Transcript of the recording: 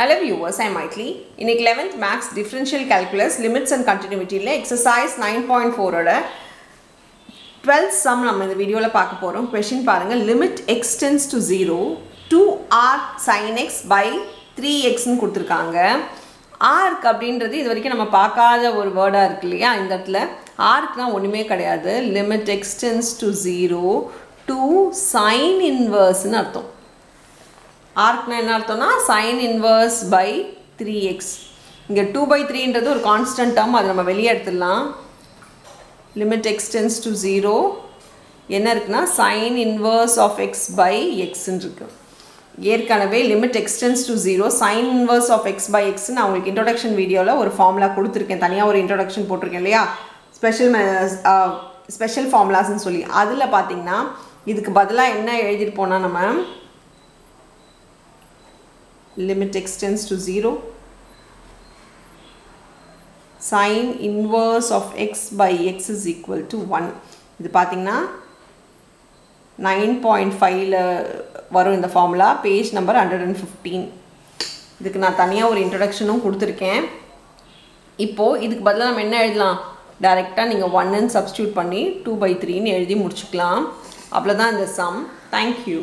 Hello viewers ஐ Maitli. இன்னைக்கு 11th maths differential calculus limits and கண்டினியூட்டியில் exercise nine point ஃபோரோட twelfth sum நம்ம இந்த வீடியோவில் பார்க்க போகிறோம் கொஷின் பாருங்கள் limit x tends to zero two r sine x by three எக்ஸ்னு கொடுத்துருக்காங்க. ஆர்க் அப்படின்றது இது வரைக்கும் நம்ம பார்க்காத ஒரு வேர்டாக இருக்கு இல்லையா? இந்த இடத்துல ஆர்க்னால் ஒன்றுமே கிடையாது. Limit x tends to zero two sine இன்வர்ஸ்னு அர்த்தம். ஆர்க்னா என்ன அர்த்தம்னா sine inverse by three x இங்கே டூ பை த்ரீன்றது ஒரு கான்ஸ்டன்ட் டேர்ம் அதை நம்ம வெளியே எடுத்துடலாம். லிமிட் எக்ஸ்டென்ஸ் டு ஜீரோ என்ன இருக்குன்னா sine inverse of x by எக்ஸ்ன்னு இருக்கு ஏற்கனவே limit x tends to zero sine inverse of x by x நான் உங்களுக்கு இன்ட்ரொடக்ஷன் வீடியோவில் ஒரு ஃபார்முலா கொடுத்துருக்கேன். தனியாக ஒரு இன்ட்ரொடக்ஷன் போட்டிருக்கேன் இல்லையா? ஸ்பெஷல் ஸ்பெஷல் ஃபார்முலாஸ்ன்னு சொல்லி. அதில் பார்த்தீங்கன்னா இதுக்கு பதிலாக என்ன எழுதிட்டு போனால் நம்ம limit extends to 0 sin inverse of x by x is equal to 1 இது பார்த்தீங்கன்னா நைன் பாயிண்ட் ஃபைவ்ல வரும் இந்த formula page number hundred and fifteen இதுக்கு நான் தனியாக ஒரு இன்ட்ரடக்ஷனும் கொடுத்துருக்கேன். இப்போது இதுக்கு பதிலாக நம்ம என்ன எழுதலாம்? டைரெக்டாக நீங்கள் ஒன்னு சப்ஸ்டியூட் பண்ணி டூ பை த்ரீன்னு எழுதி முடிச்சுக்கலாம். அவ்வளோதான் இந்த சம் தேங்க்யூ